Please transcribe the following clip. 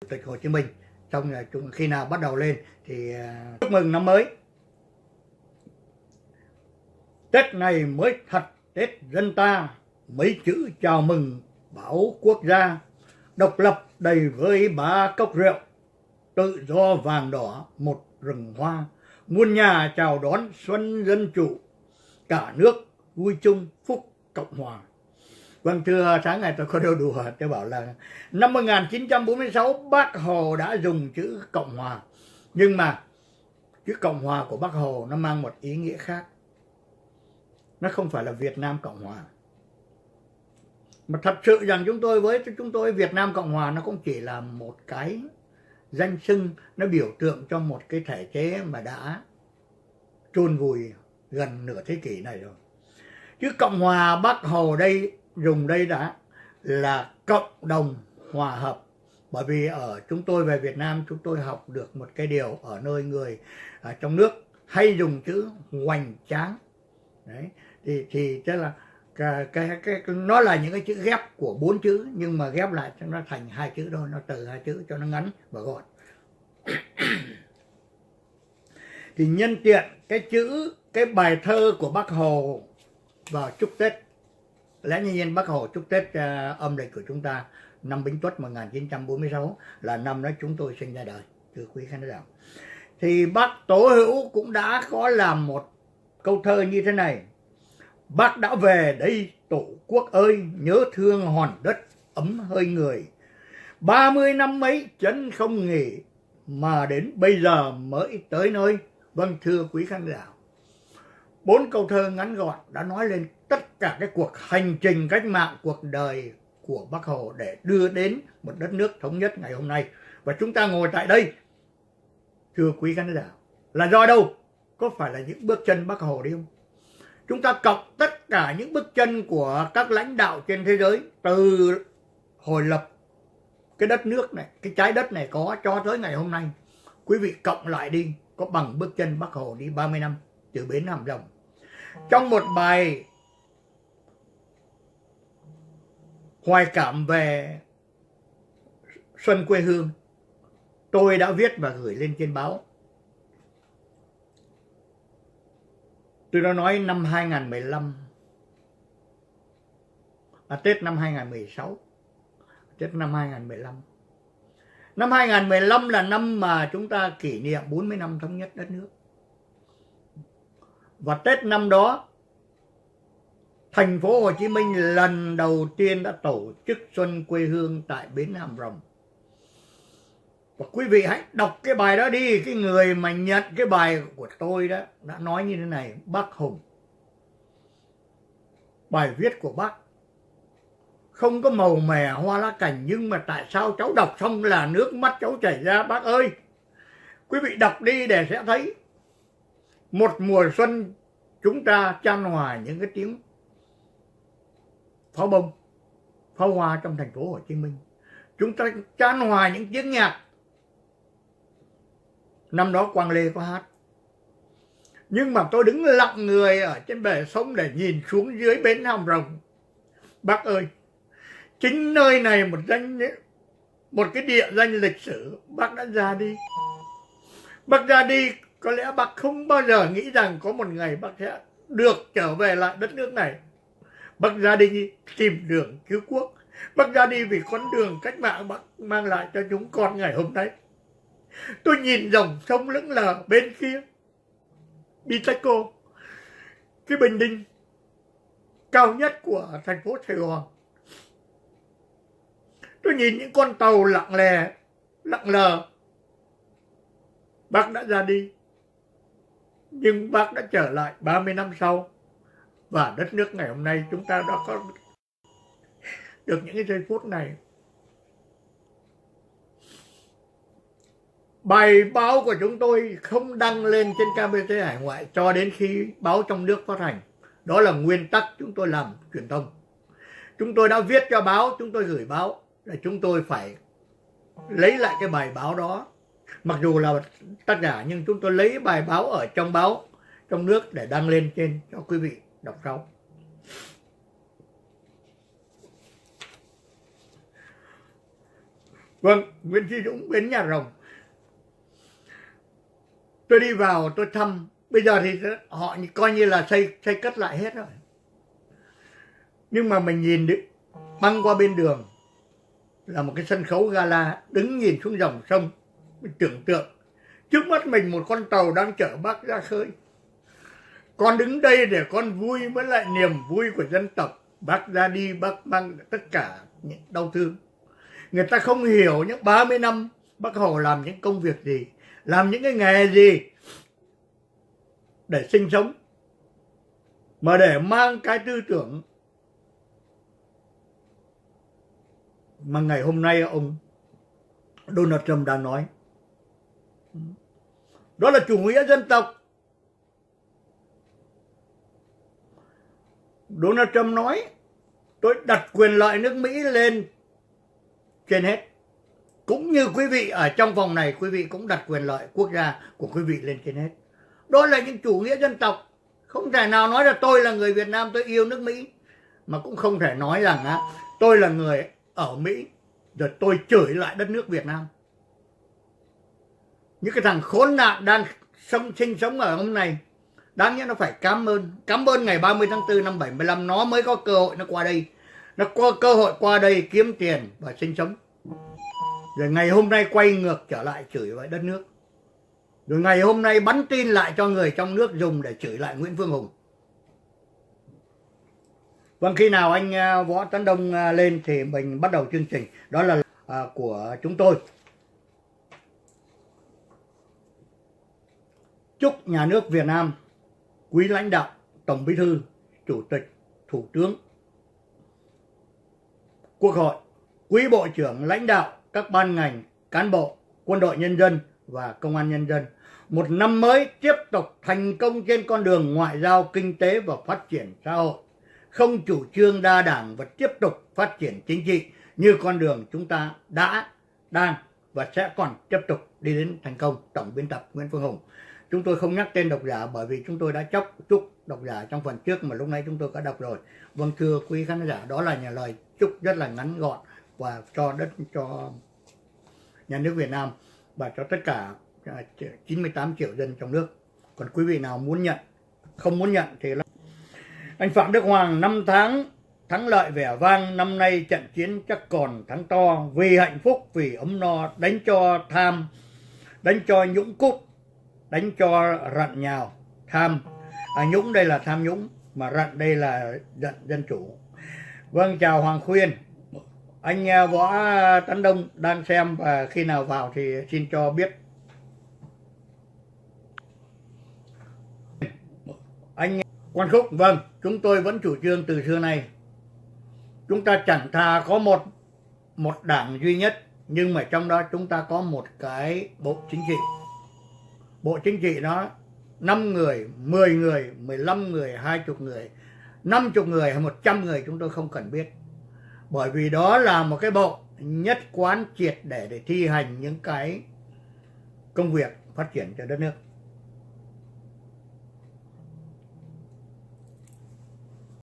Chủ tịch Hồ Chí Minh. Trong à, khi nào bắt đầu lên thì à, chúc mừng năm mới. Tết này mới thật, Tết dân ta mấy chữ chào mừng bảo quốc gia, độc lập đầy với ba cốc rượu, tự do vàng đỏ một rừng hoa. Muôn nhà chào đón xuân dân chủ, cả nước vui chung phúc cộng hòa. Vâng thưa, sáng ngày tôi có đeo đùa tôi bảo là năm 1946 Bác Hồ đã dùng chữ Cộng Hòa. Nhưng mà chữ Cộng Hòa của Bác Hồ nó mang một ý nghĩa khác. Nó không phải là Việt Nam Cộng Hòa. Mà thật sự rằng chúng tôi với, chúng tôi Việt Nam Cộng Hòa nó cũng chỉ là một cái danh xưng, nó biểu tượng cho một cái thể chế mà đã chôn vùi gần nửa thế kỷ này rồi. Chứ Cộng Hòa Bắc Hồ đây dùng đây đã là cộng đồng hòa hợp. Bởi vì ở chúng tôi về Việt Nam chúng tôi học được một cái điều ở nơi người ở trong nước hay dùng chữ hoành tráng. Đấy thì thì tức là cái, cái, cái, nó là những cái chữ ghép của bốn chữ nhưng mà ghép lại cho nó thành hai chữ thôi nó từ hai chữ cho nó ngắn và gọn. Thì nhân tiện cái chữ cái bài thơ của bác hồ vào chúc tết lẽ nhiên nhiên bác hồ chúc tết uh, âm lịch của chúng ta năm bính tuất 1946 là năm đó chúng tôi sinh ra đời thưa quý khán giả. Thì bác tố hữu cũng đã có làm một câu thơ như thế này. Bác đã về đây tổ quốc ơi nhớ thương hòn đất ấm hơi người. 30 năm mấy chân không nghỉ mà đến bây giờ mới tới nơi. Vâng thưa quý khán giả bốn câu thơ ngắn gọn đã nói lên tất cả cái cuộc hành trình cách mạng cuộc đời của Bác Hồ để đưa đến một đất nước thống nhất ngày hôm nay. Và chúng ta ngồi tại đây, thưa quý khán giả, là do đâu? Có phải là những bước chân Bác Hồ đi không? Chúng ta cộng tất cả những bước chân của các lãnh đạo trên thế giới từ hồi lập cái đất nước này, cái trái đất này có cho tới ngày hôm nay. Quý vị cộng lại đi, có bằng bước chân Bác Hồ đi 30 năm từ bến Hàm Rồng. Trong một bài hoài cảm về xuân quê hương tôi đã viết và gửi lên trên báo. Tôi đã nói năm 2015 à, Tết năm 2016 Tết năm 2015 Năm 2015 là năm mà chúng ta kỷ niệm 40 năm thống nhất đất nước. Và Tết năm đó thành phố Hồ Chí Minh lần đầu tiên đã tổ chức xuân quê hương tại bến Hàm Rồng. Và quý vị hãy đọc cái bài đó đi, cái người mà nhận cái bài của tôi đó đã nói như thế này, bác Hùng. Bài viết của bác không có màu mè hoa lá cảnh nhưng mà tại sao cháu đọc xong là nước mắt cháu chảy ra bác ơi. Quý vị đọc đi để sẽ thấy một mùa xuân, chúng ta chan hòa những cái tiếng pháo bông, pháo hoa trong thành phố Hồ Chí Minh. Chúng ta chan hòa những tiếng nhạc. Năm đó Quang Lê có hát. Nhưng mà tôi đứng lặng người ở trên bể sông để nhìn xuống dưới bến hàm rồng. Bác ơi, chính nơi này một danh một cái địa danh lịch sử, bác đã ra đi. Bác ra đi có lẽ bác không bao giờ nghĩ rằng có một ngày bác sẽ được trở về lại đất nước này. Bác ra đi tìm đường cứu quốc. Bác ra đi vì con đường cách mạng bác mang lại cho chúng con ngày hôm nay. Tôi nhìn dòng sông lững lờ bên kia. Bitexco cái bình đinh cao nhất của thành phố Sài Gòn. Tôi nhìn những con tàu lặng lè, lặng lờ. Bác đã ra đi nhưng bác đã trở lại 30 năm sau. Và đất nước ngày hôm nay chúng ta đã có được những cái giây phút này. Bài báo của chúng tôi không đăng lên trên KBT hải ngoại cho đến khi báo trong nước phát hành. Đó là nguyên tắc chúng tôi làm truyền thông. Chúng tôi đã viết cho báo, chúng tôi gửi báo. Là chúng tôi phải lấy lại cái bài báo đó mặc dù là tác giả, nhưng chúng tôi lấy bài báo ở trong báo, trong nước để đăng lên trên cho quý vị đọc sau. Vâng nguyễn duy dũng bến nhà rồng. Tôi đi vào, tôi thăm. Bây giờ thì họ coi như là xây xây cất lại hết rồi. Nhưng mà mình nhìn đi, băng qua bên đường là một cái sân khấu gala đứng nhìn xuống dòng sông mình tưởng tượng. Trước mắt mình một con tàu đang chở bác ra khơi. Con đứng đây để con vui với lại niềm vui của dân tộc. Bác ra đi, bác mang tất cả những đau thương. Người ta không hiểu những 30 năm bác hồ làm những công việc gì, làm những cái nghề gì để sinh sống. Mà để mang cái tư tưởng mà ngày hôm nay ông Donald Trump đang nói đó là chủ nghĩa dân tộc. Donald Trump nói, tôi đặt quyền lợi nước Mỹ lên trên hết. Cũng như quý vị ở trong vòng này, quý vị cũng đặt quyền lợi quốc gia của quý vị lên trên hết. Đó là những chủ nghĩa dân tộc. Không thể nào nói là tôi là người Việt Nam, tôi yêu nước Mỹ, mà cũng không thể nói rằng á, tôi là người ở Mỹ, rồi tôi chửi lại đất nước Việt Nam những cái thằng khốn nạn đang sống sinh sống ở hôm nay đáng nhẽ nó phải cảm ơn. Cảm ơn ngày 30 tháng 4 năm 75 nó mới có cơ hội nó qua đây. Nó có cơ hội qua đây kiếm tiền và sinh sống. Rồi ngày hôm nay quay ngược trở lại chửi lại đất nước. Rồi ngày hôm nay bắn tin lại cho người trong nước dùng để chửi lại Nguyễn Phương Hùng. Vâng, khi nào anh à, Võ Tấn Đông à, lên thì mình bắt đầu chương trình. Đó là à, của chúng tôi. Chúc nhà nước Việt Nam, quý lãnh đạo, Tổng Bí thư, Chủ tịch, Thủ tướng, Quốc hội, quý Bộ trưởng, lãnh đạo, các ban ngành, cán bộ, quân đội nhân dân và công an nhân dân. Một năm mới tiếp tục thành công trên con đường ngoại giao, kinh tế và phát triển xã hội không chủ trương đa đảng và tiếp tục phát triển chính trị như con đường chúng ta đã, đang và sẽ còn tiếp tục đi đến thành công. Tổng biên tập Nguyễn Phương Hùng. Chúng tôi không nhắc tên độc giả bởi vì chúng tôi đã chốc chúc độc giả trong phần trước mà lúc nãy chúng tôi đã đọc rồi. Vâng thưa quý khán giả, đó là nhà lời chúc rất là ngắn gọn và cho đất cho nhà nước Việt Nam và cho tất cả à, 98 triệu dân trong nước. Còn quý vị nào muốn nhận, không muốn nhận thì là anh Phạm Đức Hoàng năm tháng thắng lợi vẻ vang năm nay trận chiến chắc còn thắng to vì hạnh phúc vì ấm no đánh cho tham đánh cho nhũng cút đánh cho rặn nhào tham à, nhũng đây là tham nhũng mà rặn đây là giận dân chủ vâng chào Hoàng Khuyên anh à, Võ Tấn Đông đang xem và khi nào vào thì xin cho biết anh à, Quan Khúc, vâng, chúng tôi vẫn chủ trương từ xưa nay. Chúng ta chẳng thà có một một đảng duy nhất, nhưng mà trong đó chúng ta có một cái bộ chính trị. Bộ chính trị nó 5 người, 10 người, 15 người, 20 người, 50 người hay 100 người chúng tôi không cần biết. Bởi vì đó là một cái bộ nhất quán triệt để để thi hành những cái công việc phát triển cho đất nước.